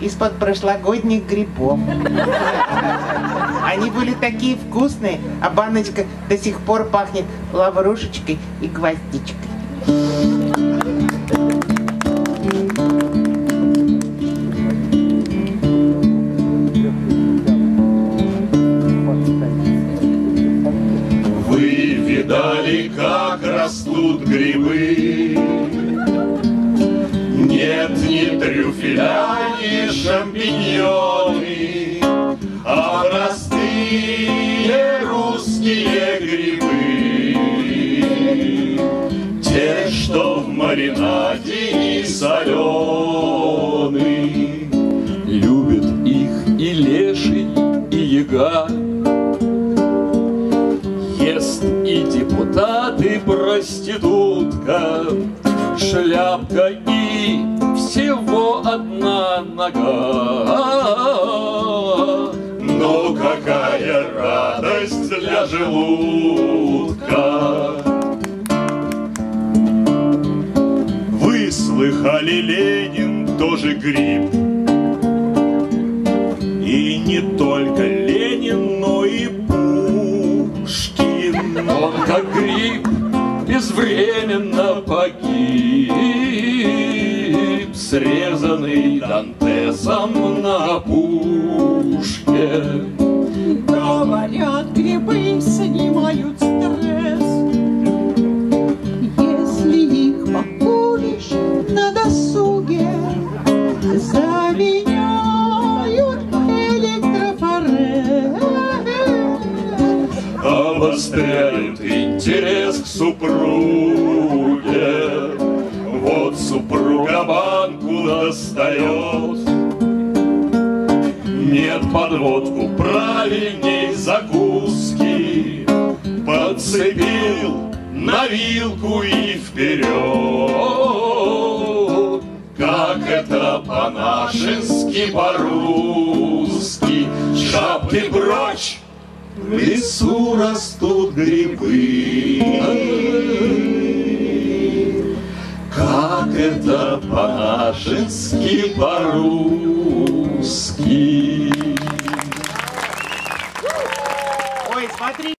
из-под прошлогодних грибов. Они были такие вкусные, а баночка до сих пор пахнет лаврушечкой и гвоздичкой. Вы видали, как растут грибы? Нет ни трюфеля, ни шампиньоны, А простые русские грибы. Те, что в маринаде не соленый. Любят их и леший, и яга. Ест и депутат, и проститутка, Шляпка и всего одна нога. Но какая радость для желудка! Вы слыхали, Ленин тоже гриб. И не только Ленин, но и Пушкин. Он как гриб безвременно погиб, Срезанный Дантесом на пушке. Говорят, грибы снимают стресс. Если их покуришь на досуге, заменяют электрофорез. обостряют интерес к супруге. Нет подводку, правильней закуски. Подцепил на вилку и вперед. Как это по-нашенски, по-русски, шапки прочь, в лесу растут грибы. Как это по-нашенски, по-русски. Смотри,